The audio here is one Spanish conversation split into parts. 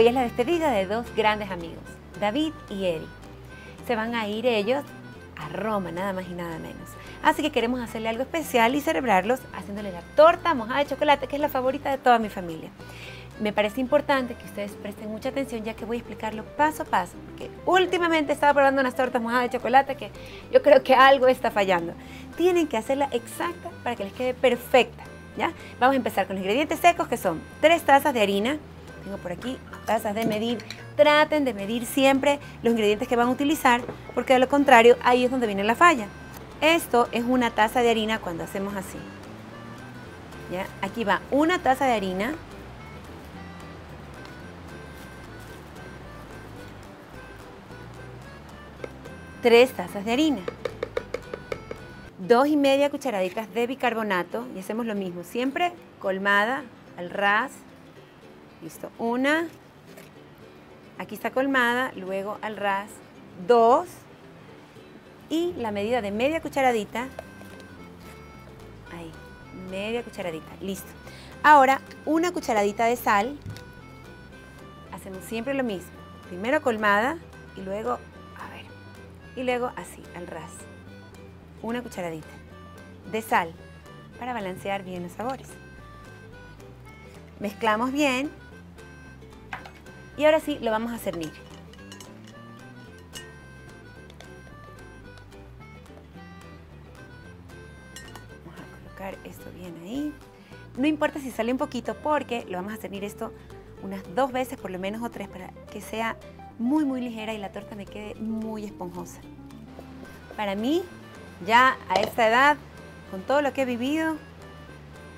Hoy es la despedida de dos grandes amigos, David y Eddie. Se van a ir ellos a Roma, nada más y nada menos. Así que queremos hacerle algo especial y celebrarlos haciéndole la torta mojada de chocolate, que es la favorita de toda mi familia. Me parece importante que ustedes presten mucha atención ya que voy a explicarlo paso a paso, porque últimamente estaba probando unas tortas mojadas de chocolate que yo creo que algo está fallando. Tienen que hacerla exacta para que les quede perfecta. ¿ya? Vamos a empezar con los ingredientes secos que son tres tazas de harina, tengo por aquí tazas de medir, traten de medir siempre los ingredientes que van a utilizar, porque de lo contrario ahí es donde viene la falla. Esto es una taza de harina cuando hacemos así. ¿Ya? Aquí va una taza de harina. Tres tazas de harina. Dos y media cucharaditas de bicarbonato. Y hacemos lo mismo, siempre colmada al ras. Listo, una. Aquí está colmada, luego al ras. Dos y la medida de media cucharadita. Ahí, media cucharadita, listo. Ahora, una cucharadita de sal. Hacemos siempre lo mismo. Primero colmada y luego, a ver, y luego así, al ras. Una cucharadita de sal para balancear bien los sabores. Mezclamos bien y ahora sí lo vamos a cernir. esto bien ahí. No importa si sale un poquito porque lo vamos a servir esto unas dos veces por lo menos o tres para que sea muy muy ligera y la torta me quede muy esponjosa. Para mí, ya a esta edad, con todo lo que he vivido,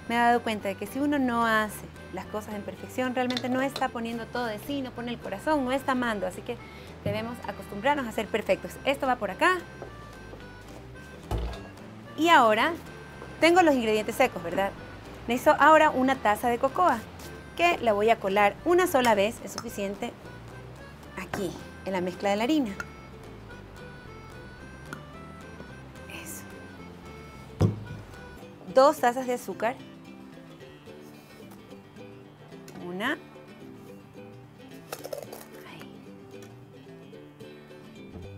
me he dado cuenta de que si uno no hace las cosas en perfección, realmente no está poniendo todo de sí, no pone el corazón, no está amando. Así que debemos acostumbrarnos a ser perfectos. Esto va por acá. Y ahora tengo los ingredientes secos, ¿verdad? Necesito ahora una taza de cocoa que la voy a colar una sola vez, es suficiente, aquí, en la mezcla de la harina. Eso. Dos tazas de azúcar. Una.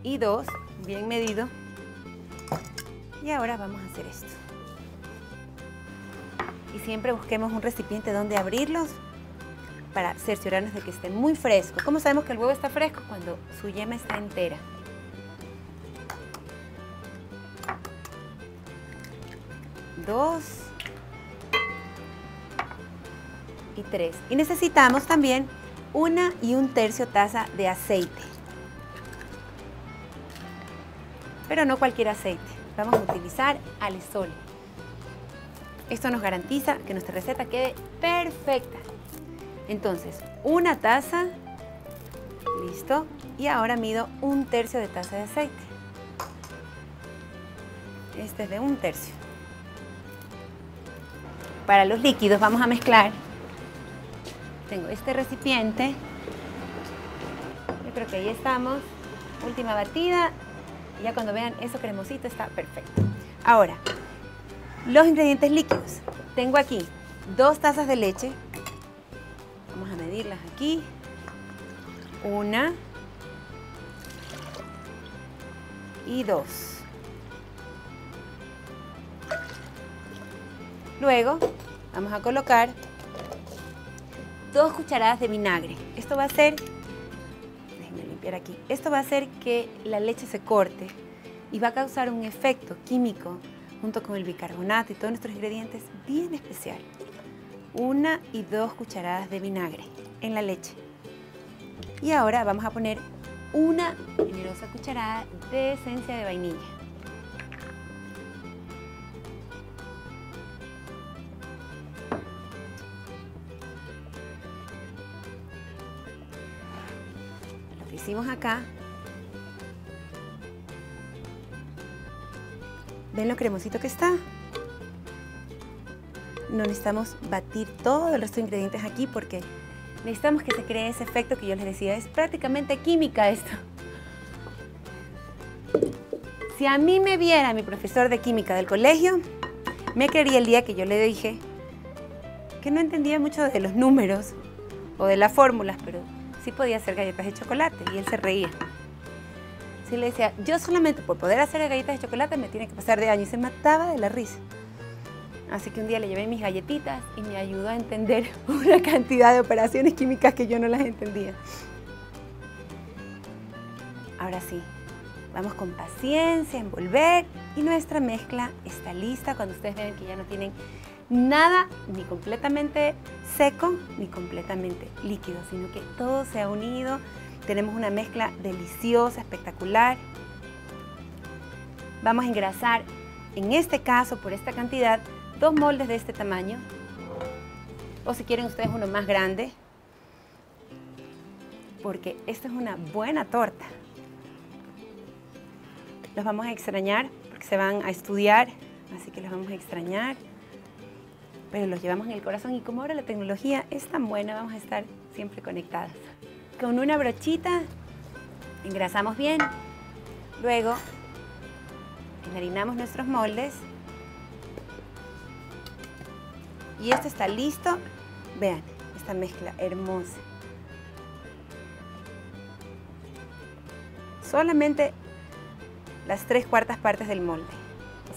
Y dos, bien medido. Y ahora vamos a hacer esto y siempre busquemos un recipiente donde abrirlos para cerciorarnos de que estén muy frescos. ¿Cómo sabemos que el huevo está fresco? Cuando su yema está entera. Dos. Y necesitamos también una y un tercio taza de aceite. Pero no cualquier aceite. Vamos a utilizar alesol. Esto nos garantiza que nuestra receta quede perfecta. Entonces, una taza, listo, y ahora mido un tercio de taza de aceite. Este es de un tercio. Para los líquidos vamos a mezclar. Tengo este recipiente. Yo creo que ahí estamos. Última batida. Ya cuando vean eso cremosito está perfecto. Ahora, los ingredientes líquidos. Tengo aquí dos tazas de leche. Vamos a medirlas aquí. Una. Y dos. Luego vamos a colocar dos cucharadas de vinagre. Esto va a hacer, déjenme limpiar aquí, esto va a hacer que la leche se corte y va a causar un efecto químico junto con el bicarbonato y todos nuestros ingredientes bien especial. Una y dos cucharadas de vinagre en la leche. Y ahora vamos a poner una generosa cucharada de esencia de vainilla. Hicimos acá ¿Ven lo cremosito que está? No necesitamos batir todo el resto de ingredientes aquí porque necesitamos que se cree ese efecto que yo les decía. Es prácticamente química esto. Si a mí me viera mi profesor de química del colegio, me creería el día que yo le dije que no entendía mucho de los números o de las fórmulas, pero sí podía hacer galletas de chocolate y él se reía. Sí le decía, yo solamente por poder hacer galletas de chocolate me tiene que pasar de año y se mataba de la risa. Así que un día le llevé mis galletitas y me ayudó a entender una cantidad de operaciones químicas que yo no las entendía. Ahora sí, vamos con paciencia, envolver y nuestra mezcla está lista cuando ustedes ven que ya no tienen nada ni completamente seco ni completamente líquido, sino que todo se ha unido. Tenemos una mezcla deliciosa, espectacular. Vamos a engrasar, en este caso, por esta cantidad, dos moldes de este tamaño. O si quieren ustedes uno más grande, porque esta es una buena torta. Los vamos a extrañar porque se van a estudiar, así que los vamos a extrañar pero los llevamos en el corazón y como ahora la tecnología es tan buena, vamos a estar siempre conectados. Con una brochita engrasamos bien, luego enharinamos nuestros moldes y esto está listo. Vean, esta mezcla hermosa. Solamente las tres cuartas partes del molde.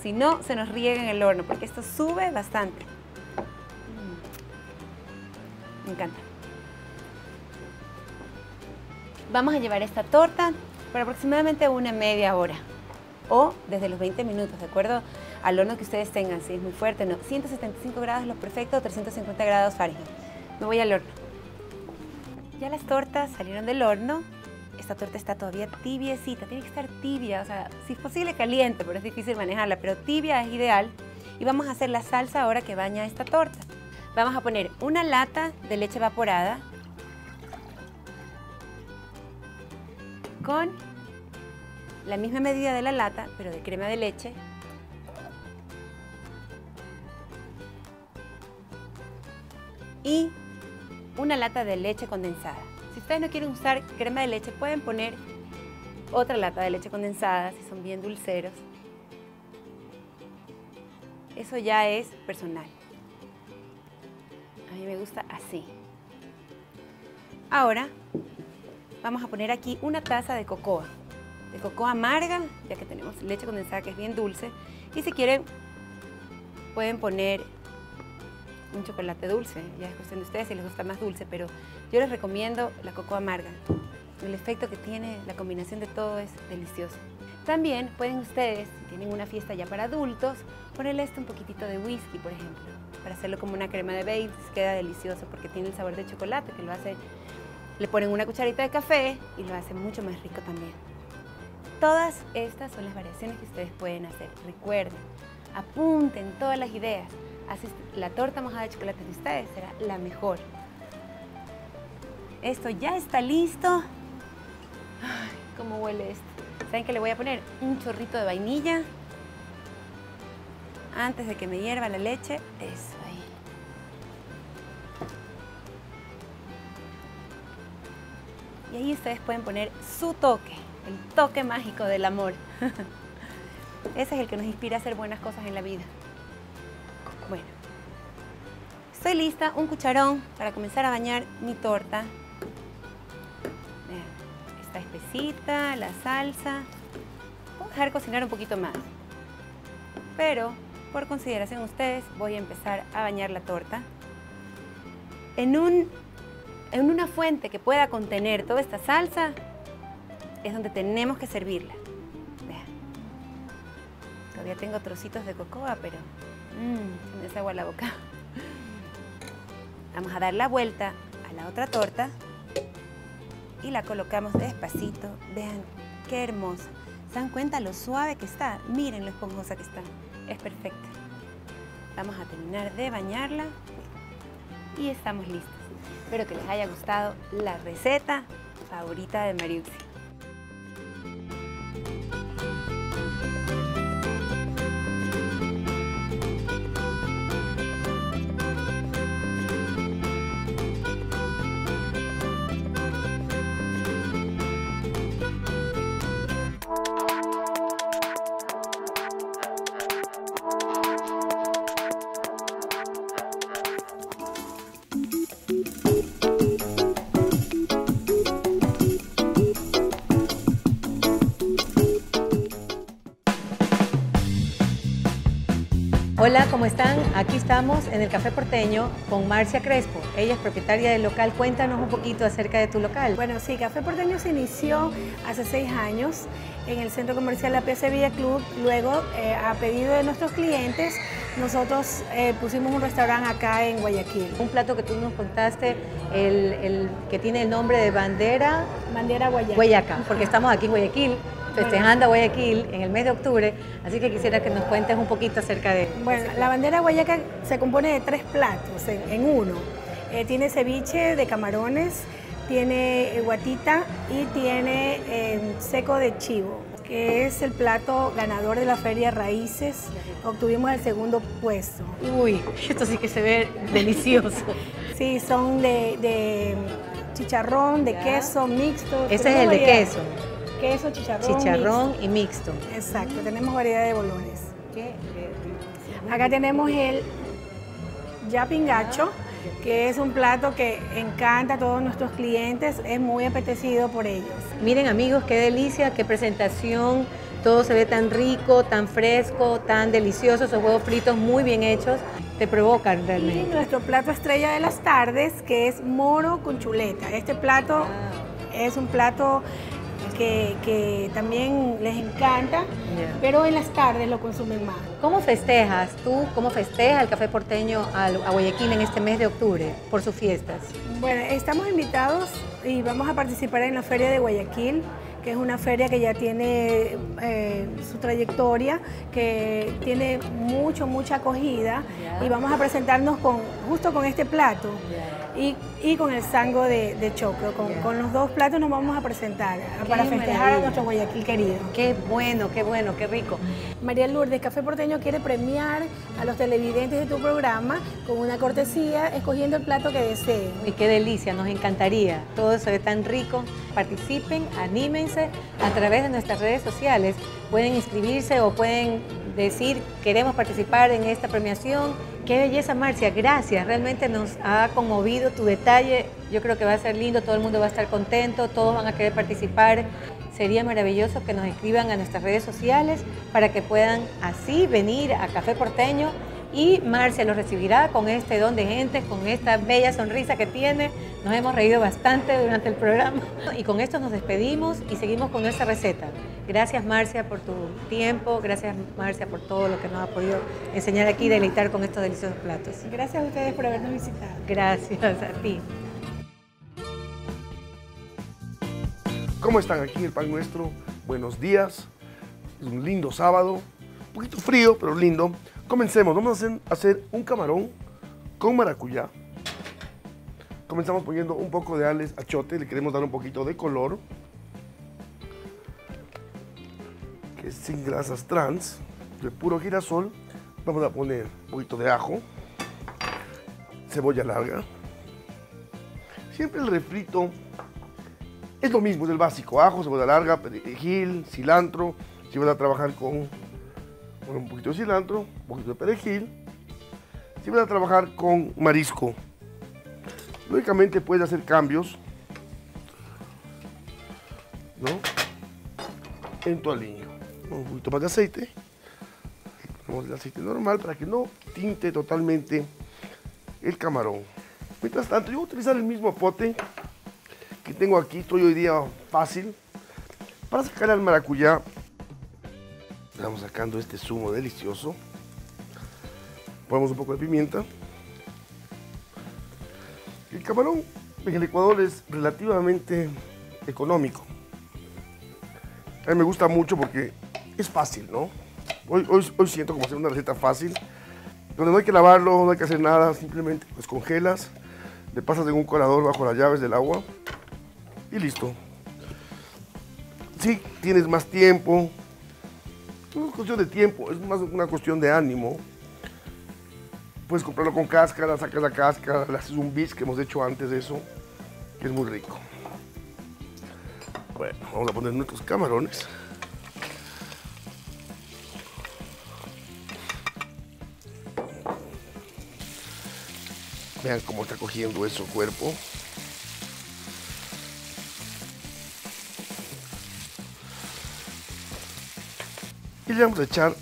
Si no, se nos riega en el horno porque esto sube bastante. Me encanta. Vamos a llevar esta torta por aproximadamente una media hora o desde los 20 minutos, de acuerdo al horno que ustedes tengan. Si es muy fuerte, no. 175 grados lo perfecto, 350 grados Fahrenheit. Me voy al horno. Ya las tortas salieron del horno. Esta torta está todavía tibiecita, tiene que estar tibia, o sea, si es posible caliente, pero es difícil manejarla, pero tibia es ideal. Y vamos a hacer la salsa ahora que baña esta torta. Vamos a poner una lata de leche evaporada con la misma medida de la lata, pero de crema de leche. Y una lata de leche condensada. Si ustedes no quieren usar crema de leche, pueden poner otra lata de leche condensada si son bien dulceros. Eso ya es personal. Me gusta así. Ahora vamos a poner aquí una taza de cocoa. De cocoa amarga, ya que tenemos leche condensada que es bien dulce. Y si quieren, pueden poner un chocolate dulce. Ya es cuestión de ustedes si les gusta más dulce, pero yo les recomiendo la cocoa amarga. El efecto que tiene la combinación de todo es delicioso. También pueden ustedes, si tienen una fiesta ya para adultos, ponerle esto un poquitito de whisky, por ejemplo para hacerlo como una crema de Baileys, queda delicioso porque tiene el sabor de chocolate que lo hace, le ponen una cucharita de café y lo hace mucho más rico también. Todas estas son las variaciones que ustedes pueden hacer. Recuerden, apunten todas las ideas. Así la torta mojada de chocolate de ustedes será la mejor. Esto ya está listo. Ay, cómo huele esto. ¿Saben que le voy a poner? Un chorrito de vainilla antes de que me hierva la leche. Eso ahí. Y ahí ustedes pueden poner su toque, el toque mágico del amor. Ese es el que nos inspira a hacer buenas cosas en la vida. Bueno, estoy lista, un cucharón para comenzar a bañar mi torta. Está espesita, la salsa. Voy a dejar cocinar un poquito más. Pero por consideración ustedes, voy a empezar a bañar la torta. En, un, en una fuente que pueda contener toda esta salsa, es donde tenemos que servirla. Vean. Todavía tengo trocitos de cocoa, pero mmm, me agua la boca. Vamos a dar la vuelta a la otra torta y la colocamos despacito. Vean qué hermosa. ¿Se dan cuenta lo suave que está? Miren lo esponjosa que está es perfecta. Vamos a terminar de bañarla y estamos listos. Espero que les haya gustado la receta favorita de Mariuxi. Hola, ¿cómo están? Aquí estamos en el Café Porteño con Marcia Crespo. Ella es propietaria del local. Cuéntanos un poquito acerca de tu local. Bueno, sí, Café Porteño se inició hace seis años en el Centro Comercial La Piazza Villa Club. Luego, eh, a pedido de nuestros clientes, nosotros eh, pusimos un restaurante acá en Guayaquil. Un plato que tú nos contaste, el, que tiene el nombre de bandera... Bandera Guayaca. Guayaca, porque estamos aquí en Guayaquil festejando a Guayaquil en el mes de octubre, así que quisiera que nos cuentes un poquito acerca de... Bueno, la bandera Guayaca se compone de tres platos en, uno. Eh, tiene ceviche de camarones, tiene guatita y tiene eh, seco de chivo, que es el plato ganador de la Feria Raíces. Obtuvimos el segundo puesto. Uy, esto sí que se ve delicioso. sí, son de, chicharrón, de queso mixto. Ese es el de queso. Queso, chicharrón. Chicharrón y mixto. Exacto, tenemos variedad de bolones. Acá tenemos el yapingacho, que es un plato que encanta a todos nuestros clientes, es muy apetecido por ellos. Miren amigos, qué delicia, qué presentación, todo se ve tan rico, tan fresco, tan delicioso, esos huevos fritos muy bien hechos, te provocan realmente. Y nuestro plato estrella de las tardes, que es moro con chuleta. Este plato es un plato que, también les encanta, pero en las tardes lo consumen más. ¿Cómo festejas tú, cómo festeja el Café Porteño a Guayaquil en este mes de octubre por sus fiestas? Bueno, estamos invitados y vamos a participar en la Feria de Guayaquil que es una feria que ya tiene eh, su trayectoria, que tiene mucho, mucha acogida y vamos a presentarnos con, justo con este plato y, con el sango de, choclo. Con, los dos platos nos vamos a presentar para festejar a nuestro Guayaquil querido. Qué bueno, qué bueno, qué rico. María Lourdes, Café Porteño quiere premiar a los televidentes de tu programa con una cortesía escogiendo el plato que deseen. Y qué delicia, nos encantaría. Todo se ve tan rico. Participen, anímense a través de nuestras redes sociales. Pueden inscribirse o pueden decir queremos participar en esta premiación Qué belleza, Marcia, gracias. Realmente nos ha conmovido tu detalle. Yo creo que va a ser lindo, todo el mundo va a estar contento, todos van a querer participar. Sería maravilloso que nos escriban a nuestras redes sociales para que puedan así venir a Café Porteño y Marcia los recibirá con este don de gente, con esta bella sonrisa que tiene. Nos hemos reído bastante durante el programa y con esto nos despedimos y seguimos con esta receta. Gracias Marcia por tu tiempo, gracias Marcia por todo lo que nos ha podido enseñar aquí y deleitar con estos deliciosos platos. Gracias a ustedes por habernos visitado. Gracias a ti. ¿Cómo están aquí en el Pan Nuestro? Buenos días. Es un lindo sábado, un poquito frío, pero lindo. Comencemos, vamos a hacer, un camarón con maracuyá. Comenzamos poniendo un poco de ales achote, le queremos dar un poquito de color. Que es sin grasas trans, de puro girasol. Vamos a poner un poquito de ajo, cebolla larga. Siempre el refrito es lo mismo, es el básico, ajo, cebolla larga, perejil, cilantro. Si vas a trabajar con un poquito de cilantro, un poquito de perejil. Si vas a trabajar con marisco, lógicamente puedes hacer cambios ¿no? en tu aliño. Un poquito más de aceite. Ponemos el aceite normal para que no tinte totalmente el camarón. Mientras tanto, yo voy a utilizar el mismo pote que tengo aquí. Estoy hoy día fácil para sacar el maracuyá Estamos sacando este zumo delicioso. Ponemos un poco de pimienta. El camarón en el Ecuador es relativamente económico. A mí me gusta mucho porque es fácil, ¿no? Hoy, hoy, siento como hacer una receta fácil, donde no hay que lavarlo, no hay que hacer nada, simplemente congelas, le pasas en un colador bajo las llaves del agua y listo. Si tienes más tiempo, no es cuestión de tiempo, es más una cuestión de ánimo. Puedes comprarlo con cáscara, sacas la cáscara, le haces un bis que hemos hecho antes de eso, que es muy rico. Bueno, vamos a poner nuestros camarones. Vean cómo está cogiendo eso cuerpo. Vamos a echar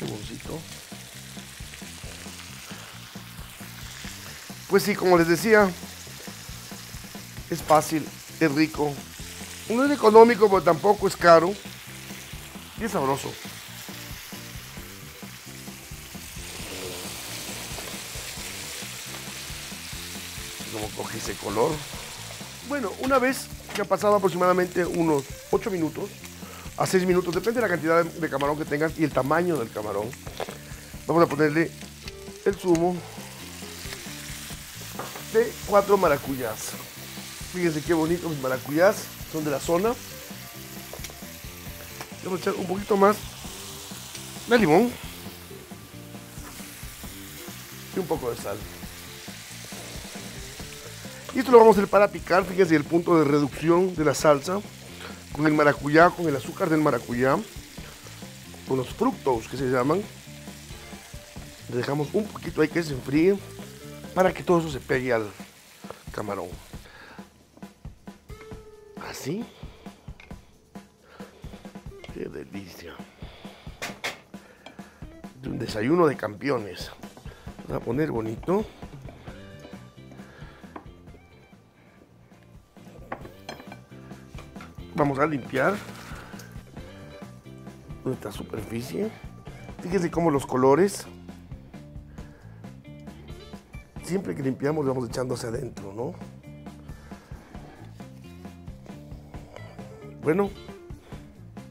limoncito. Pues sí, como les decía, es fácil, es rico. No es económico, pero tampoco es caro. Y es sabroso. Como coge ese color. Bueno, una vez que ha pasado aproximadamente unos 8 minutos a 6 minutos, depende de la cantidad de, camarón que tengas y el tamaño del camarón, vamos a ponerle el zumo de cuatro maracuyás. Fíjense qué bonitos mis maracuyás, son de la zona. Vamos a echar un poquito más de limón y un poco de sal. Y esto lo vamos a hacer para picar, fíjense el punto de reducción de la salsa con el maracuyá, con el azúcar del maracuyá, con los fructos que se llaman. Le dejamos un poquito ahí que se enfríe para que todo eso se pegue al camarón. Así. Qué delicia. De un desayuno de campeones. Vamos a poner bonito. Vamos a limpiar nuestra superficie. Fíjense cómo los colores, siempre que limpiamos, vamos echando hacia adentro, ¿no? Bueno,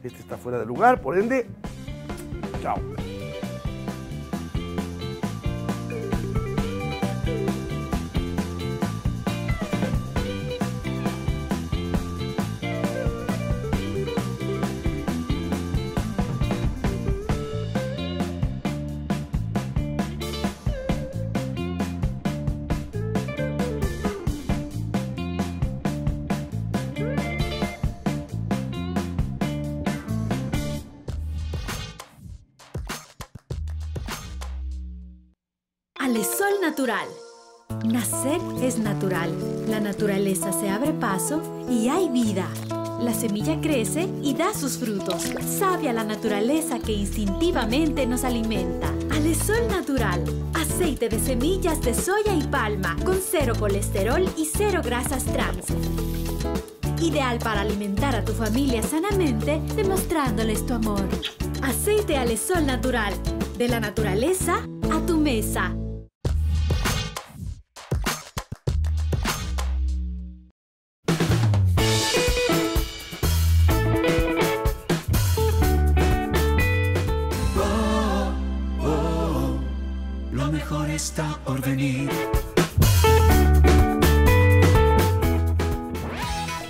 este está fuera de lugar, por ende, chao. Nacer es natural. La naturaleza se abre paso y hay vida. La semilla crece y da sus frutos. Sabe a la naturaleza que instintivamente nos alimenta. Alesol Natural. Aceite de semillas de soya y palma con cero colesterol y cero grasas trans. Ideal para alimentar a tu familia sanamente, demostrándoles tu amor. Aceite Alesol Natural. De la naturaleza a tu mesa.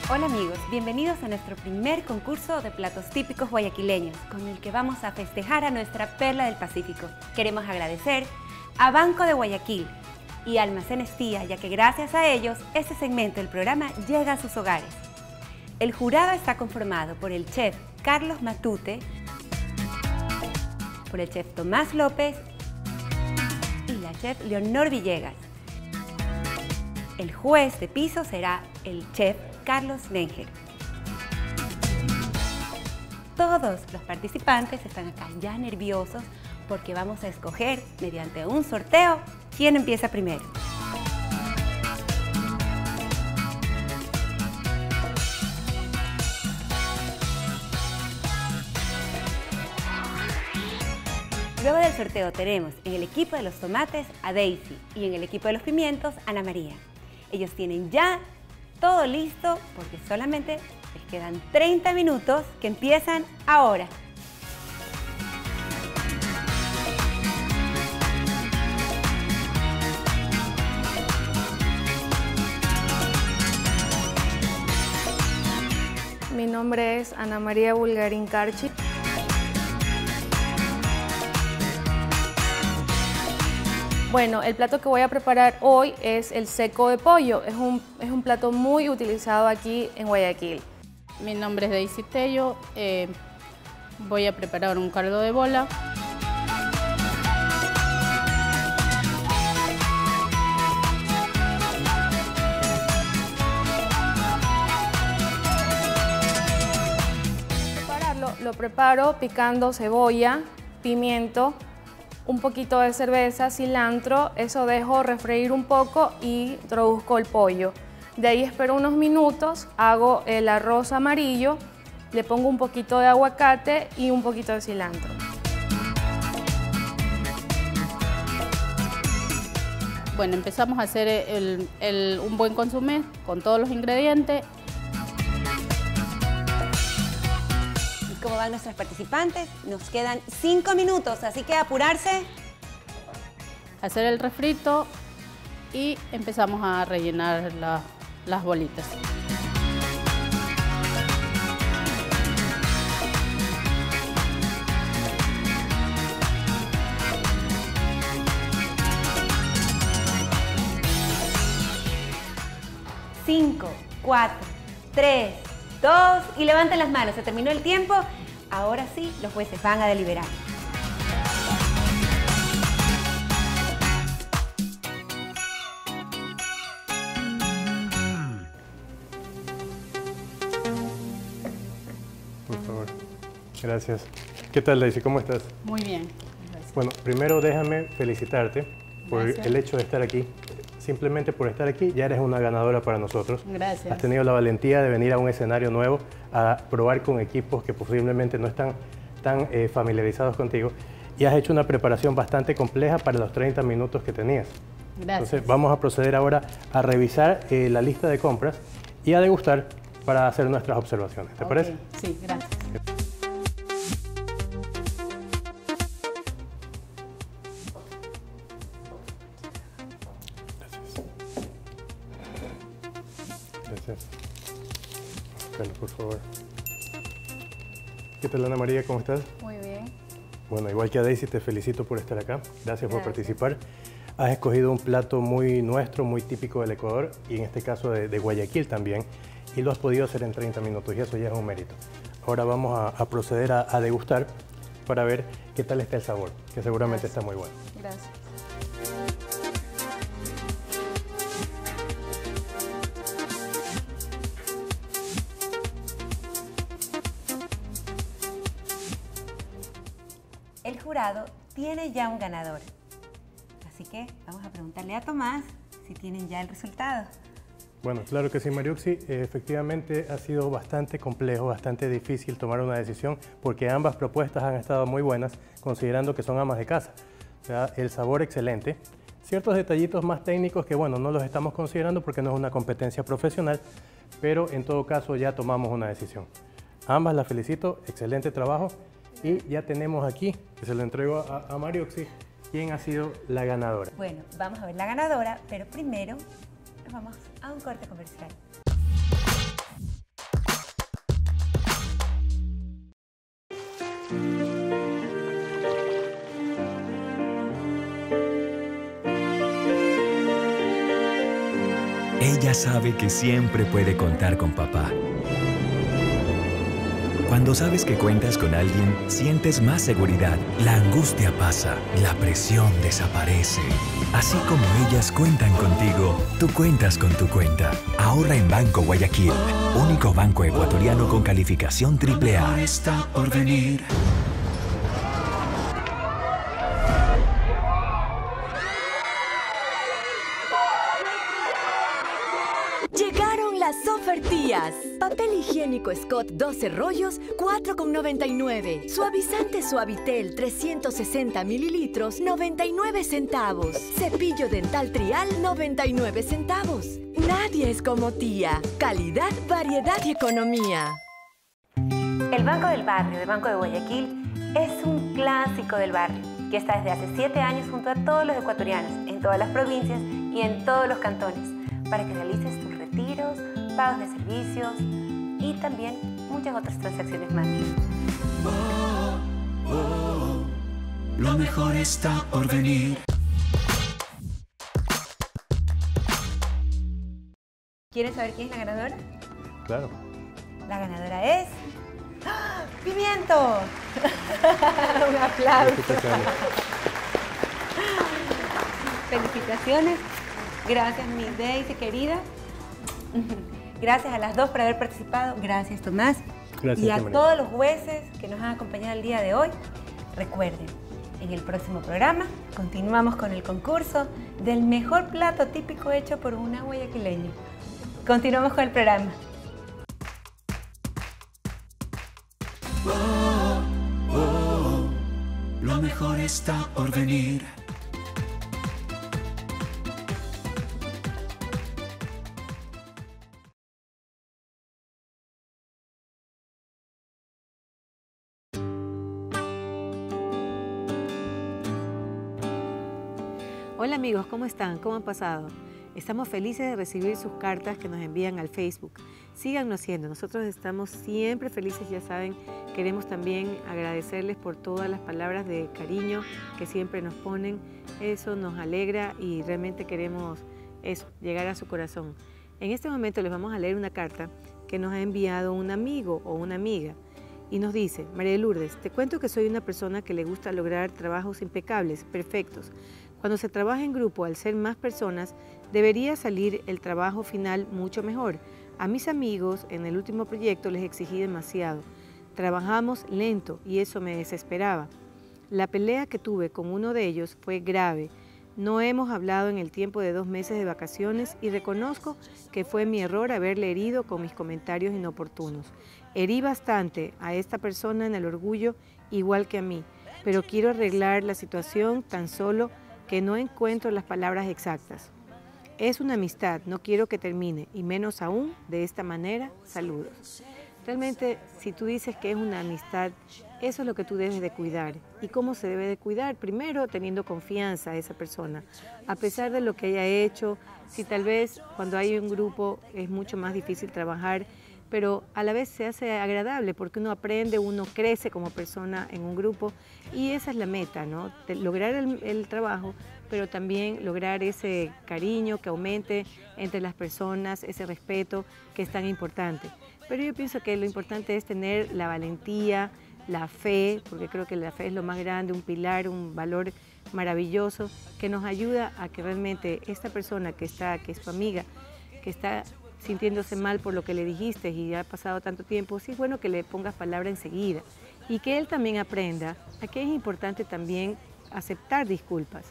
Hola amigos, bienvenidos a nuestro primer concurso de platos típicos guayaquileños, con el que vamos a festejar a nuestra perla del Pacífico. Queremos agradecer a Banco de Guayaquil y Almacenes Tía, ya que gracias a ellos este segmento del programa llega a sus hogares. El jurado está conformado por el chef Carlos Matute, por el chef Tomás López Leonor Villegas. El juez de piso será el chef Carlos Nenger. Todos los participantes están acá ya nerviosos porque vamos a escoger mediante un sorteo quién empieza primero. Sorteo tenemos en el equipo de los tomates a Daisy y en el equipo de los pimientos a Ana María. Ellos tienen ya todo listo porque solamente les quedan 30 minutos que empiezan ahora. Mi nombre es Ana María Bulgarín Carchi. Bueno, el plato que voy a preparar hoy es el seco de pollo. Es un, es un plato muy utilizado aquí en Guayaquil. Mi nombre es Daisy Tello. eh, voy a preparar un caldo de bola. Prepararlo, lo preparo picando cebolla, pimiento, un poquito de cerveza, cilantro, eso dejo refreír un poco y introduzco el pollo. De ahí espero unos minutos, hago el arroz amarillo, le pongo un poquito de aguacate y un poquito de cilantro. Bueno, empezamos a hacer el- un buen consomé con todos los ingredientes. Cómo van nuestros participantes? Nos quedan cinco minutos, así que apurarse. hacer el refrito y empezamos a rellenar la- las bolitas. Cinco, cuatro, tres, dos y levanten las manos. Se terminó el tiempo. Ahora sí, los jueces van a deliberar. Por favor. Gracias. ¿Qué tal, Daisy? ¿Cómo estás? Muy bien. Gracias. Bueno, primero déjame felicitarte por Gracias. el hecho de estar aquí. Simplemente por estar aquí ya eres una ganadora para nosotros. Gracias. Has tenido la valentía de venir a un escenario nuevo a probar con equipos que posiblemente no están tan eh, familiarizados contigo y has hecho una preparación bastante compleja para los 30 minutos que tenías. Gracias. Entonces vamos a proceder ahora a revisar eh, la lista de compras y a degustar para hacer nuestras observaciones. ¿Te parece? Sí. Gracias. ¿Cómo estás? Muy bien. Bueno, igual que a Daisy, te felicito por estar acá. Gracias por Gracias. participar. Has escogido un plato muy nuestro, muy típico del Ecuador y en este caso de, de Guayaquil también. Y lo has podido hacer en 30 minutos y eso ya es un mérito. Ahora vamos a, a proceder a, a degustar para ver qué tal está el sabor, que seguramente está muy bueno. Gracias. Tiene ya un ganador. Así que vamos a preguntarle a Tomás si tienen ya el resultado. Bueno, claro que sí, Mariuxi. Efectivamente ha sido bastante complejo, bastante difícil tomar una decisión porque ambas propuestas han estado muy buenas, considerando que son amas de casa. O sea, el sabor excelente. Ciertos detallitos más técnicos que, bueno, no los estamos considerando porque no es una competencia profesional, pero en todo caso ya tomamos una decisión. Ambas las felicito, excelente trabajo. Y ya tenemos aquí, que se lo entrego a, a Mariuxi, quién ha sido la ganadora. Bueno, vamos a ver la ganadora, pero primero nos vamos a un corte comercial. Ella sabe que siempre puede contar con papá. Cuando sabes que cuentas con alguien, sientes más seguridad. La angustia pasa, la presión desaparece. Así como ellas cuentan contigo, tú cuentas con tu cuenta. Ahorra en Banco Guayaquil, único banco ecuatoriano con calificación AAA. está por venir. 12 rollos, 4,99. Suavizante Suavitel 360 mililitros, 99 centavos. Cepillo dental Trial, 99 centavos. Nadie es como tía. Calidad, variedad y economía. El Banco del Barrio de Banco de Guayaquil es un clásico del barrio que está desde hace siete años junto a todos los ecuatorianos, en todas las provincias y en todos los cantones, para que realices tus retiros, pagos de servicios y también muchas otras transacciones más. Lo mejor está por venir. ¿Quieren saber quién es la ganadora? Claro. La ganadora es... ¡Ah! ¡Pimiento! Un aplauso. Felicitaciones. Felicitaciones. Gracias, mi Daisy querida. Gracias a las dos por haber participado. Gracias, Tomás. Gracias, y a María. todos los jueces que nos han acompañado el día de hoy. Recuerden, En el próximo programa continuamos con el concurso del mejor plato típico hecho por una guayaquileña. Continuamos con el programa. Lo mejor está por venir. ¿Cómo están? ¿Cómo han pasado? Estamos felices de recibir sus cartas que nos envían al Facebook. Síganos siendo, nosotros estamos siempre felices, ya saben, queremos también agradecerles por todas las palabras de cariño que siempre nos ponen. Eso nos alegra y realmente queremos eso, llegar a su corazón. En este momento les vamos a leer una carta que nos ha enviado un amigo o una amiga y nos dice, María Lourdes, te cuento que soy una persona que le gusta lograr trabajos impecables, perfectos. Cuando se trabaja en grupo, al ser más personas, debería salir el trabajo final mucho mejor. A mis amigos en el último proyecto les exigí demasiado. Trabajamos lento y eso me desesperaba. La pelea que tuve con uno de ellos fue grave. No hemos hablado en el tiempo de dos meses de vacaciones y reconozco que fue mi error haberle herido con mis comentarios inoportunos. Herí bastante a esta persona en el orgullo igual que a mí, pero quiero arreglar la situación tan solo que no encuentro las palabras exactas. Es una amistad, no quiero que termine, y menos aún de esta manera, saludos. Realmente, si tú dices que es una amistad, eso es lo que tú debes de cuidar. ¿Y cómo se debe de cuidar? Primero, teniendo confianza a esa persona. A pesar de lo que haya hecho, si tal vez cuando hay un grupo es mucho más difícil trabajar, pero a la vez se hace agradable porque uno aprende, uno crece como persona en un grupo y esa es la meta, ¿no? lograr el, trabajo, pero también lograr ese cariño que aumente entre las personas, ese respeto que es tan importante. Pero yo pienso que lo importante es tener la valentía, la fe, porque creo que la fe es lo más grande, un pilar, un valor maravilloso que nos ayuda a que realmente esta persona que está, que es tu amiga, que está sintiéndose mal por lo que le dijiste y ya ha pasado tanto tiempo, sí es bueno que le pongas palabra enseguida y que él también aprenda a que es importante también aceptar disculpas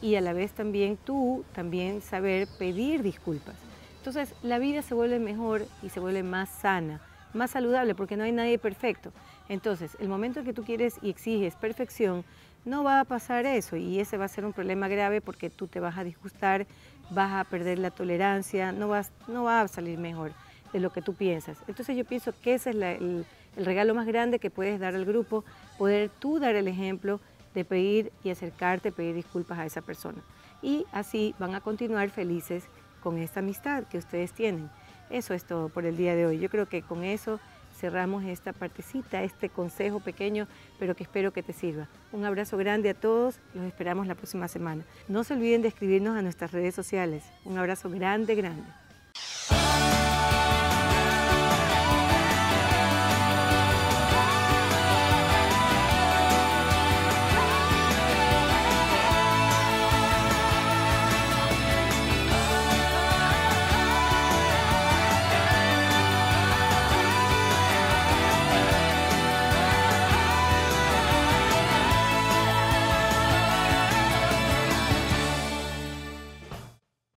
y a la vez también tú también saber pedir disculpas. Entonces la vida se vuelve mejor y se vuelve más sana, más saludable porque no hay nadie perfecto. Entonces el momento en que tú quieres y exiges perfección, no va a pasar eso y ese va a ser un problema grave porque tú te vas a disgustar, vas a perder la tolerancia, no, vas, no va a salir mejor de lo que tú piensas. Entonces yo pienso que ese es el, el regalo más grande que puedes dar al grupo, poder tú dar el ejemplo de pedir y acercarte, pedir disculpas a esa persona. Y así van a continuar felices con esta amistad que ustedes tienen. Eso es todo por el día de hoy. Yo creo que con eso cerramos esta partecita, este consejo pequeño, pero que espero que te sirva. Un abrazo grande a todos, los esperamos la próxima semana. No se olviden de escribirnos a nuestras redes sociales. Un abrazo grande, grande.